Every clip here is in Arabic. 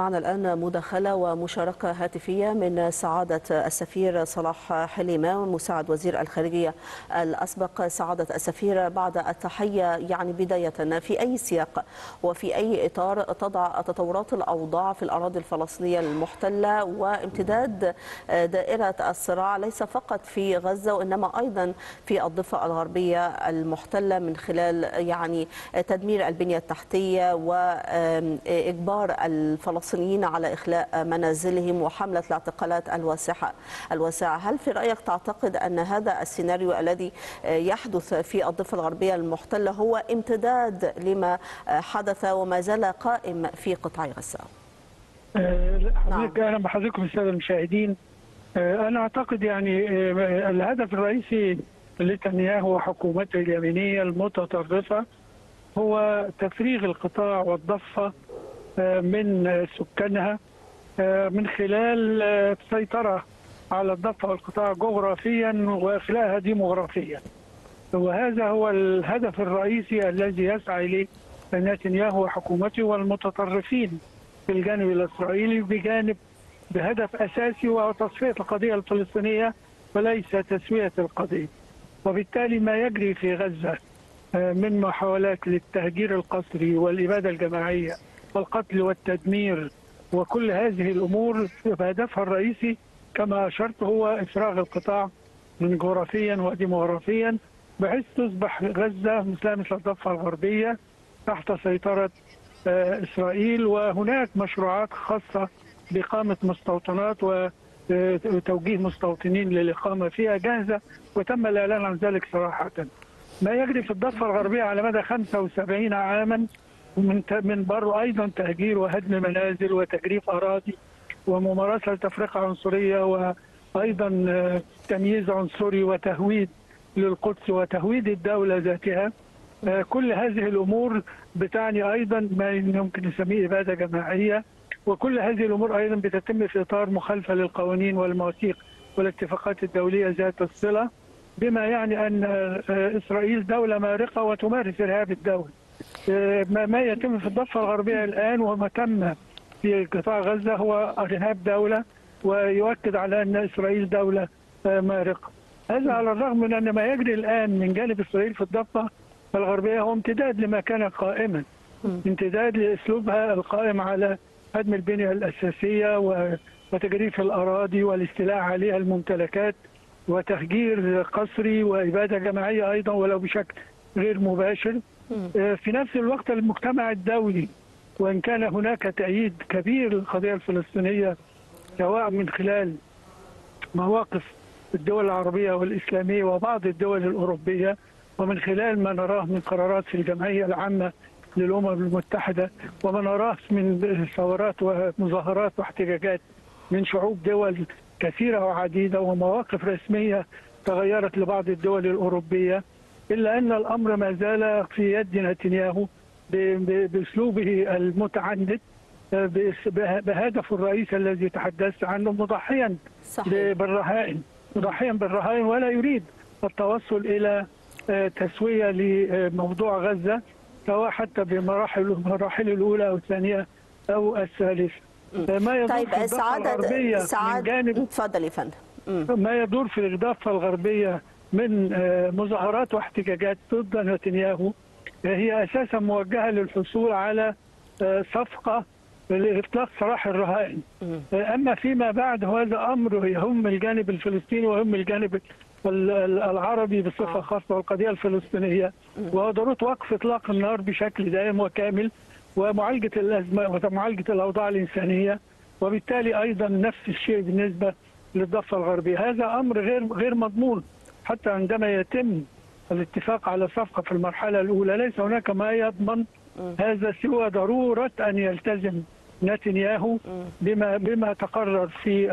معنا الآن مداخلة ومشاركة هاتفية من سعادة السفير صلاح حليمة مساعد وزير الخارجية الأسبق سعادة السفير بعد التحية. يعني بداية في أي سياق وفي أي إطار تضع تطورات الأوضاع في الأراضي الفلسطينية المحتلة؟ وامتداد دائرة الصراع ليس فقط في غزة وإنما أيضا في الضفة الغربية المحتلة من خلال يعني تدمير البنية التحتية وإجبار الفلسطينيين الفلسطينيين على إخلاء منازلهم وحملة الاعتقالات الواسعة. الواسعة هل في رأيك تعتقد أن هذا السيناريو الذي يحدث في الضفة الغربية المحتلة هو امتداد لما حدث وما زال قائم في قطاع غزة؟ حضرتك أهلا بحضراتكم السادة المشاهدين. أنا أعتقد يعني الهدف الرئيسي لنتنياهو وحكومته اليمينية المتطرفة هو تفريغ القطاع والضفة من سكانها من خلال السيطرة على الضفة والقطاع جغرافيا وإخلاءها ديموغرافيا وهذا هو الهدف الرئيسي الذي يسعى إليه نتنياهو وحكومته والمتطرفين في الجانب الإسرائيلي بجانب بهدف أساسي وهو تصفية القضية الفلسطينية وليس تسوية القضية. وبالتالي ما يجري في غزة من محاولات للتهجير القسري والإبادة الجماعية والقتل والتدمير وكل هذه الأمور هدفها الرئيسي كما أشرت هو افراغ القطاع من جغرافيا وديموغرافيا بحيث تصبح غزة مثل مثل الضفة الغربية تحت سيطرة إسرائيل وهناك مشروعات خاصة بإقامة مستوطنات وتوجيه مستوطنين للإقامة فيها جاهزة وتم الإعلان عن ذلك صراحة. ما يجري في الضفة الغربية على مدى 75 عاما من من بره أيضا تهجير وهدم منازل وتجريف أراضي وممارسة تفرقه عنصرية وأيضا تمييز عنصري وتهويد للقدس وتهويد الدولة ذاتها. كل هذه الأمور بتعني أيضا ما يمكن نسميه إبادة جماعية وكل هذه الأمور أيضا بتتم في إطار مخالفة للقوانين والمواثيق والاتفاقات الدولية ذات الصلة بما يعني أن إسرائيل دولة مارقة وتمارس إرهاب الدولة. ما يتم في الضفة الغربية الآن وما تم في قطاع غزة هو ارهاب دولة ويؤكد على أن إسرائيل دولة مارقة. هذا على الرغم من أن ما يجري الآن من جانب إسرائيل في الضفة الغربية هو امتداد لما كان قائما. امتداد لأسلوبها القائم على هدم البنية الأساسية وتجريف الأراضي والاستيلاء عليها الممتلكات وتهجير قسري وإبادة جماعية أيضا ولو بشكل غير مباشر. في نفس الوقت المجتمع الدولي وإن كان هناك تأييد كبير للقضية الفلسطينية سواء من خلال مواقف الدول العربية والإسلامية وبعض الدول الأوروبية ومن خلال ما نراه من قرارات في الجمعية العامة للأمم المتحدة وما نراه من ثورات ومظاهرات واحتجاجات من شعوب دول كثيرة وعديدة ومواقف رسمية تغيرت لبعض الدول الأوروبية إلا أن الأمر ما زال في يد نتنياهو بأسلوبه المتعند بهدفه الرئيسي الذي تحدثت عنه مضحيا بالرهائن مضحيا بالرهائن ولا يريد التوصل إلى تسوية لموضوع غزة سواء حتى بمراحل المراحل الأولى أو الثانية أو الثالثة. ما يدور طيب في سعادة سعادة جانب تفضل يا فندم. ما يدور في الضفه الغربية من مظاهرات واحتجاجات ضد نتنياهو. هي أساسا موجهة للحصول على صفقة لإطلاق سراح الرهائن. أما فيما بعد هذا أمر يهم الجانب الفلسطيني ويهم الجانب العربي بصفة خاصة والقضية الفلسطينية. وهو ضروره وقف إطلاق النار بشكل دائم وكامل ومعالجة الأزمة ومعالجة الأوضاع الإنسانية وبالتالي أيضا نفس الشيء بالنسبة للضفة الغربية. هذا أمر غير غير مضمون. حتى عندما يتم الاتفاق على صفقة في المرحلة الأولى ليس هناك ما يضمن هذا سوى ضرورة أن يلتزم نتنياهو بما بما تقرر في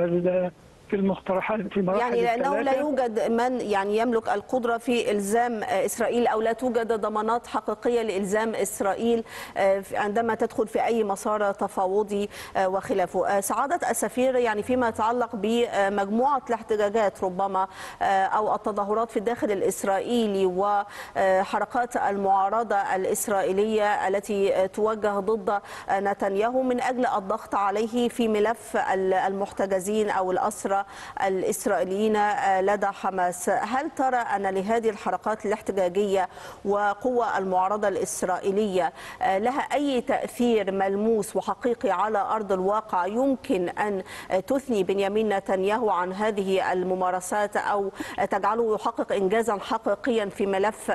في المقترحات في المراحل يعني لأنه لا. يوجد من يعني يملك القدرة في إلزام إسرائيل أو لا توجد ضمانات حقيقية لإلزام إسرائيل آه، عندما تدخل في أي مسار تفاوضي آه، وخلافه. آه، سعادة السفير يعني فيما يتعلق بمجموعة الاحتجاجات ربما أو التظاهرات في الداخل الإسرائيلي وحركات المعارضة الإسرائيلية التي توجه ضد نتنياهو من أجل الضغط عليه في ملف المحتجزين أو الأسرى الاسرائيليين لدى حماس، هل ترى أن لهذه الحركات الاحتجاجية وقوى المعارضة الإسرائيلية لها أي تأثير ملموس وحقيقي على أرض الواقع؟ يمكن أن تثني بنيامين نتنياهو عن هذه الممارسات أو تجعله يحقق انجازا حقيقيا في ملف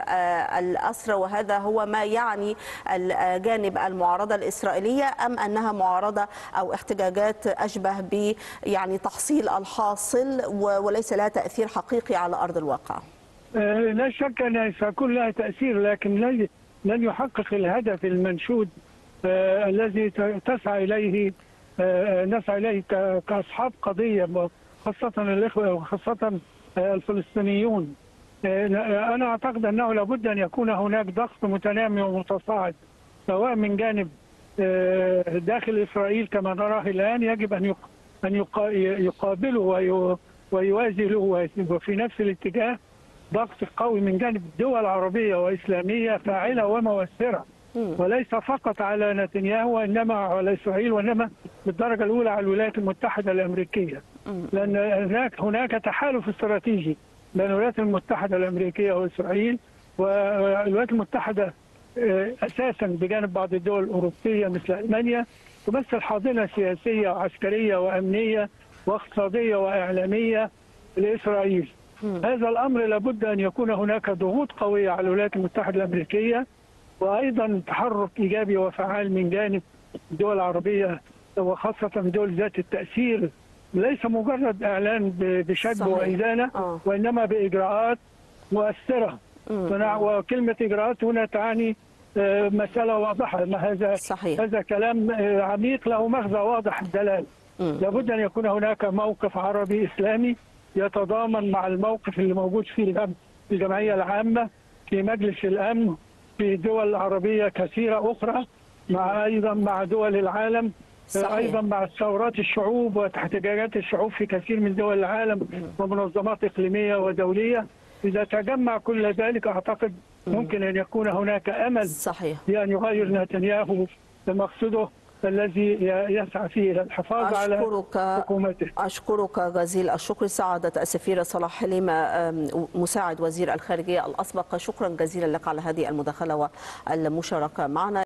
الأسرى؟ وهذا هو ما يعني الجانب المعارضة الإسرائيلية أم أنها معارضة أو احتجاجات أشبه ب يعني تحصيل الحاصل وليس لها تأثير حقيقي على أرض الواقع؟ آه، لا شك أنها سيكون لها تأثير لكن لن- يحقق الهدف المنشود آه، الذي تسعى إليه آه، نسعى إليه كأصحاب قضية خاصة الإخوة وخاصة الفلسطينيون أنا أعتقد أنه لابد أن يكون هناك ضغط متنامي ومتصاعد سواء من جانب داخل إسرائيل كما نراه الآن يجب أن يقا- يقابله وي- ويوازله وفي نفس الاتجاه ضغط قوي من جانب دول عربية وإسلامية فاعلة ومؤثرة وليس فقط على نتنياهو وإنما على إسرائيل وإنما بالدرجة الأولى على الولايات المتحدة الأمريكية. لأن هناك هناك تحالف استراتيجي بين الولايات المتحدة الأمريكية وإسرائيل والولايات المتحدة آه، أساسا بجانب بعض الدول الأوروبية مثل ألمانيا. تمثل حاضنة سياسية وعسكرية وأمنية واقتصادية وإعلامية لإسرائيل. هذا الأمر لابد أن يكون هناك ضغوط قوية على الولايات المتحدة الأمريكية وأيضا تحرك إيجابي وفعال من جانب الدول العربية وخاصة دول ذات التأثير. ليس مجرد إعلان ب- بشد. وإدانة آه. وإنما بإجراءات مؤثرة. ونع- وكلمة إجراءات هنا تعني مسألة واضحة. ما هذا صحيح. هذا كلام عميق له مغزى واضح الدلالة لابد أن يكون هناك موقف عربي إسلامي يتضامن مع الموقف اللي موجود في الأمن في الجمعية العامة في مجلس الأمن في دول عربية كثيرة أخرى مع أيضا مع دول العالم صحيح. أيضا مع ثورات الشعوب واحتجاجات الشعوب في كثير من دول العالم ومنظمات إقليمية ودولية. إذا تجمع كل ذلك أعتقد ممكن أن يكون هناك أمل صحيح. بأن يغير نتنياهو مقصده الذي يسعى فيه إلى الحفاظ على حكومته. أشكرك جزيل الشكر. سعادة السفيرة صلاح حليمة أم، مساعد وزير الخارجية الأسبق. شكرا جزيلا لك على هذه المداخلة والمشاركة معنا.